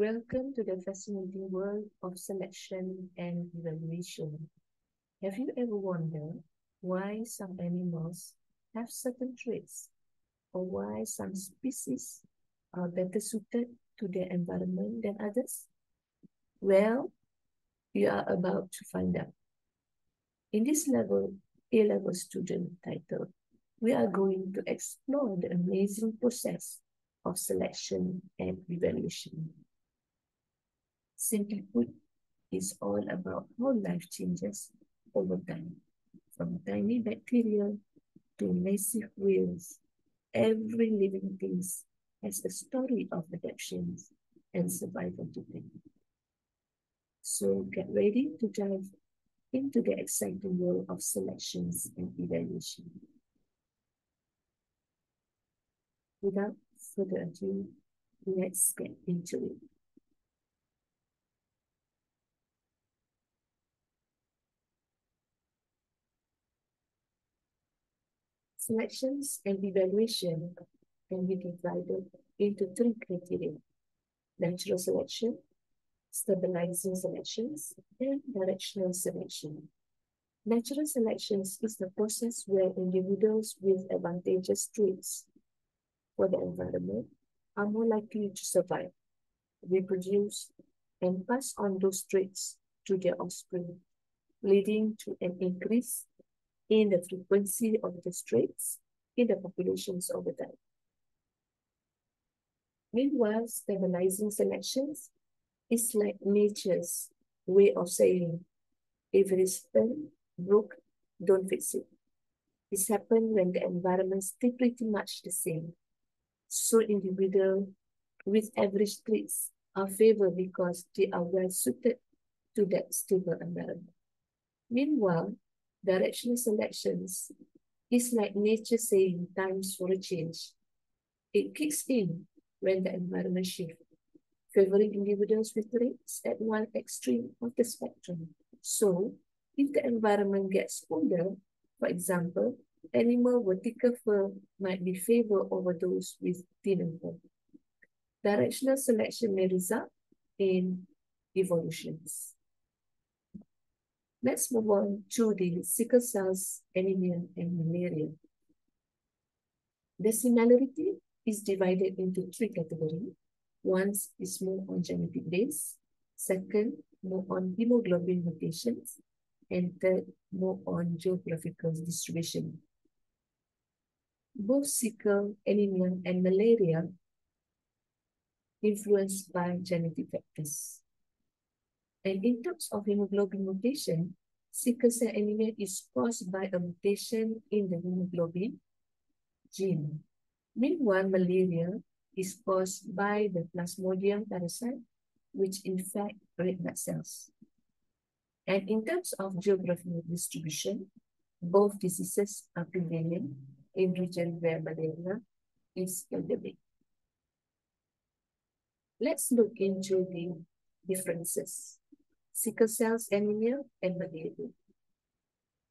Welcome to the fascinating world of selection and evaluation. Have you ever wondered why some animals have certain traits or why some species are better suited to their environment than others? Well, you are about to find out. In this level, A-level student title, we are going to explore the amazing process of selection and evaluation. Put, it's all about how life changes over time, from tiny bacteria to massive whales. Every living thing has a story of adaptations and survival to tell. So get ready to dive into the exciting world of selections and evaluation. Without further ado, let's get into it. Selections and evaluation can be divided into three criteria. Natural selection, stabilizing selections, and directional selection. Natural selections is the process where individuals with advantageous traits for the environment are more likely to survive, reproduce, and pass on those traits to their offspring, leading to an increase in the frequency of the traits in the populations over time. Meanwhile, stabilizing selections is like nature's way of saying, if it is bent, broke, don't fix it. This happens when the environment stays pretty much the same. So individuals with average traits are favored because they are well suited to that stable environment. Meanwhile, directional selections is like nature saying times for a change. It kicks in when the environment shifts favoring individuals with traits at one extreme of the spectrum. So, if the environment gets colder, for example, animal with thicker fur might be favored over those with thinner fur. Directional selection may result in evolutions. Let's move on to the sickle cells, anemia, and malaria. The similarity is divided into three categories one is more on genetic base. Second, more on hemoglobin mutations. And third, more on geographical distribution. Both sickle, anemia, and malaria influenced by genetic factors. And in terms of hemoglobin mutation, sickle cell anemia is caused by a mutation in the hemoglobin gene. Meanwhile, malaria is caused by the Plasmodium parasite, which infect red blood cells. And in terms of geographical distribution, both diseases are prevailing in regions where malaria is endemic. Let's look into the differences. Sickle cells anemia and malaria.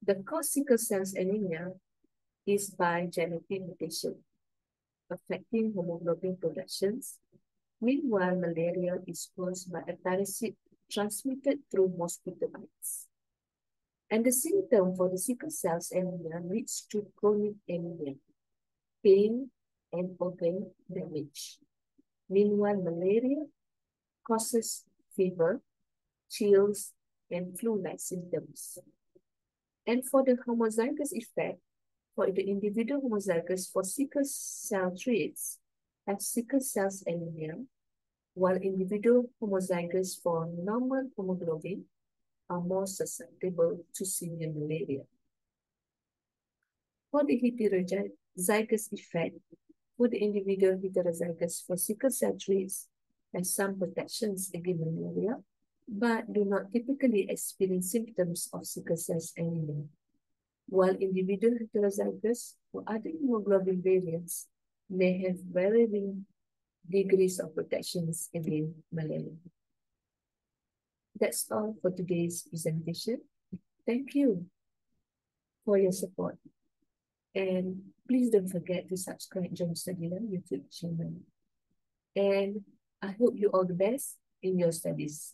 The cause sickle cells anemia is by genetic mutation affecting hemoglobin productions. Meanwhile, malaria is caused by a parasite transmitted through mosquito bites. And the symptom for the sickle cells anemia leads to chronic anemia, pain, and organ damage. Meanwhile, malaria causes fever, chills, and flu-like symptoms. And for the homozygous effect, for the individual homozygous for sickle cell traits have sickle cells anemia, while individual homozygous for normal hemoglobin are more susceptible to severe malaria. For the heterozygous effect, for the individual heterozygous for sickle cell traits has some protections against malaria, but do not typically experience symptoms of sickle cell anemia while individual heterozygous or other hemoglobin variants may have varying degrees of protections against malaria. That's all for today's presentation. Thank you for your support. And please don't forget to subscribe Joom studyla YouTube channel. And I hope you all the best in your studies.